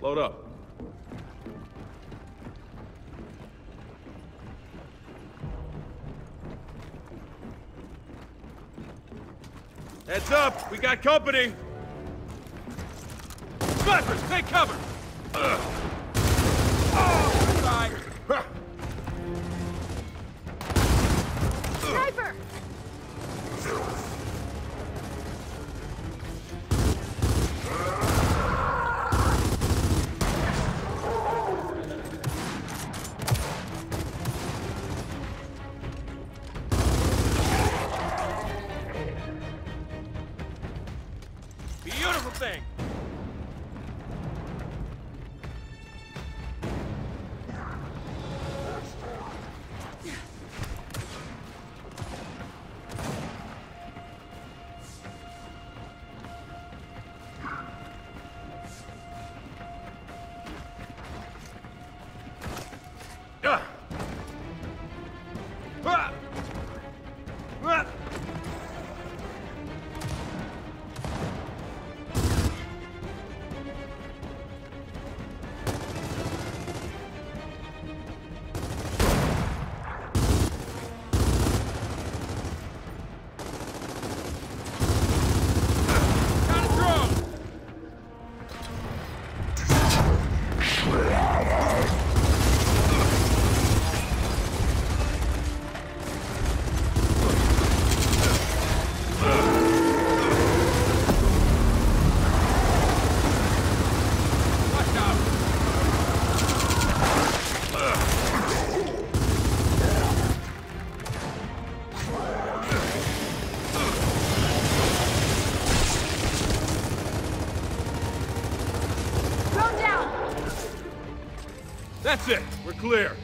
Load up. Heads up! We got company! Snipers, take cover! Ugh. Thing! That's it. We're clear.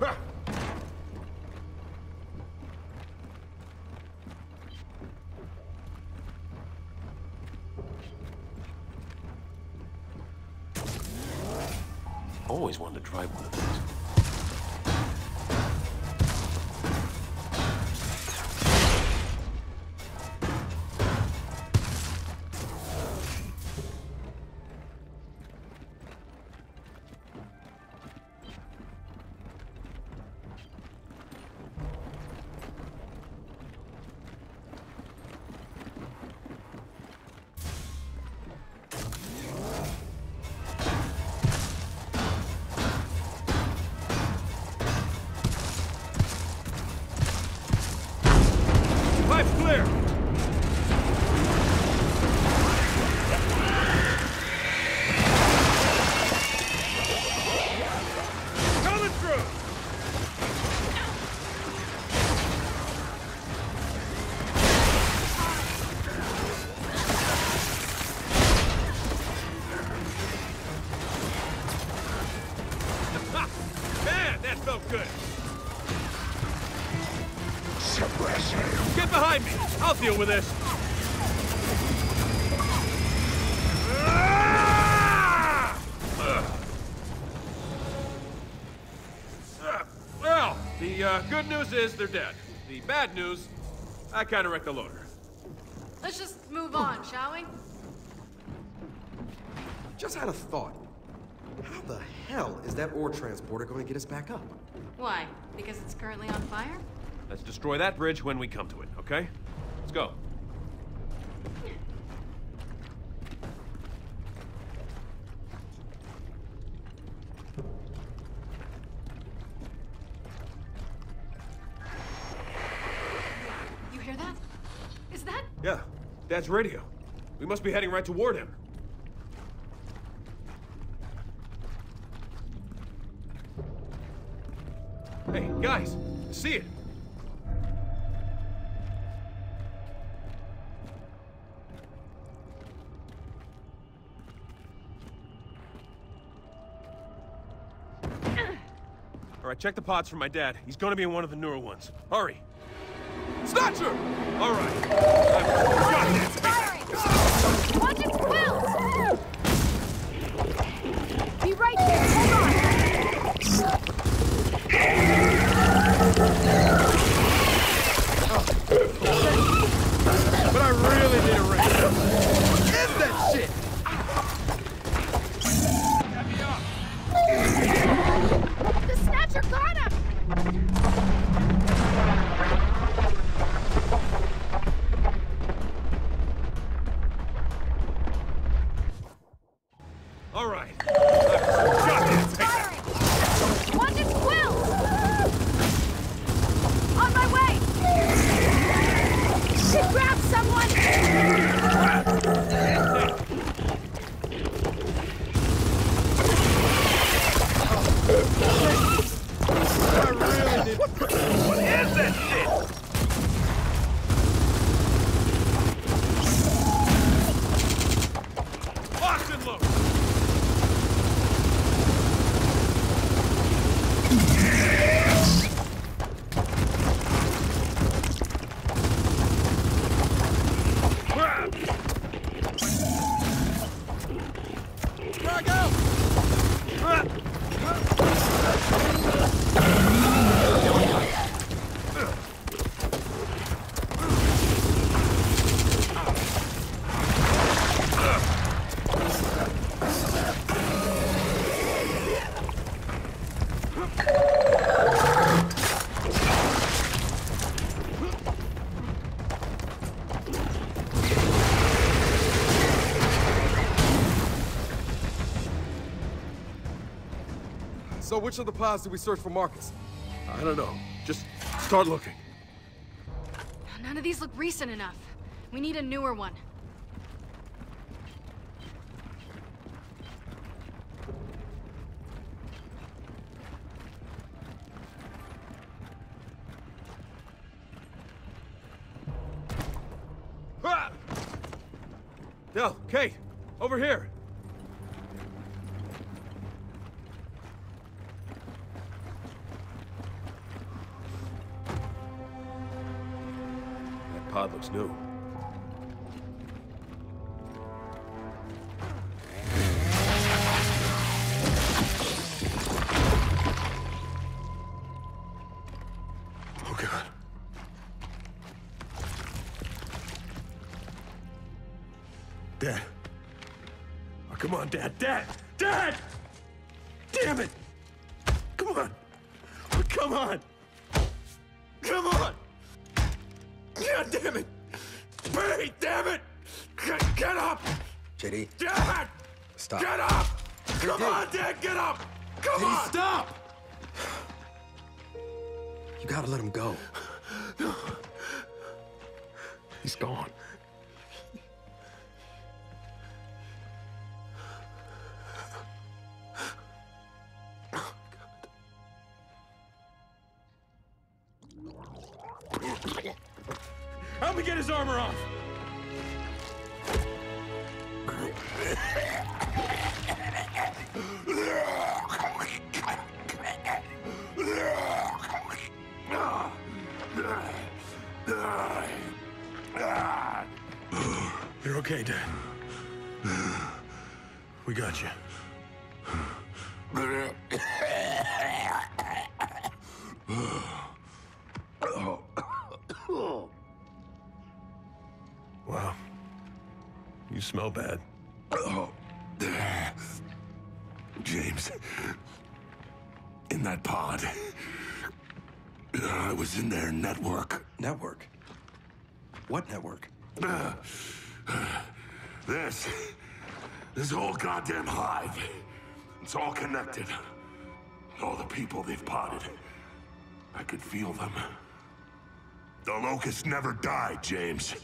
Huh. Always wanted to drive one of these. Behind me! I'll deal with this! Ugh. Well, the uh, good news is they're dead. The bad news, I kinda wrecked the loader. Let's just move on, shall we? Just had a thought. How the hell is that ore transporter going to get us back up? Why? Because it's currently on fire? Let's destroy that bridge when we come to it, okay? Let's go. You hear that? Is that? Yeah, Dad's radio. We must be heading right toward him. Hey, guys, see it. All right, check the pods for my dad. He's gonna be in one of the newer ones. Hurry. Snatcher! All right. Be right here! Hold on! All right. Goddamn, take that. Firing! One to Quill! On my way! Should grab someone! What is this So which of the pods did we search for Marcus? I don't know. Just start looking. None of these look recent enough. We need a newer one. Ah! Del, Kait, over here. That looks new. Oh, God. Dad. Oh, come on, Dad. Dad! Dad! Damn it! Come on! Come on! Come on! God damn it! Pete, damn it! Get, get up! JD, Dad! Stop. Get up! Come Dad. on, Dad, get up! Come JD, on! stop! You gotta let him go. He's gone. You're okay, Dad. We got you. Wow. You smell bad. James, in that pod, I was in their network. Network? What network? This, this whole goddamn hive, it's all connected. All the people they've potted, I could feel them. The locust never died, James.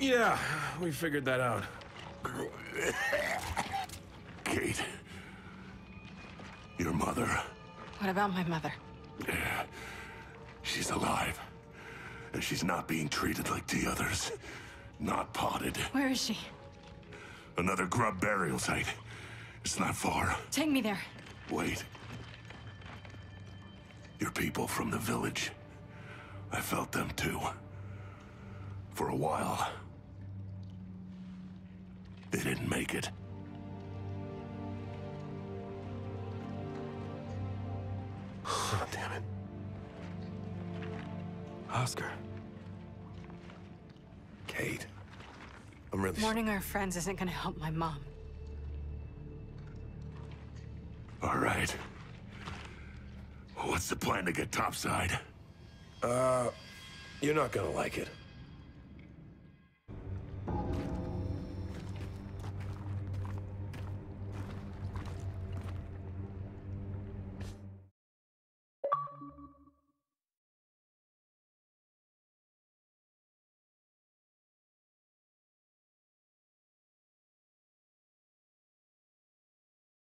Yeah, we figured that out. Kait, your mother, What about my mother? Yeah. She's alive. And she's not being treated like the others. Not potted. Where is she? Another grub burial site. It's not far. Take me there. Wait. Your people from the village. I felt them too. For a while. They didn't make it. Oscar. Kait. I'm really Mourning our friends isn't gonna help my mom. All right. What's the plan to get topside? Uh, you're not gonna like it.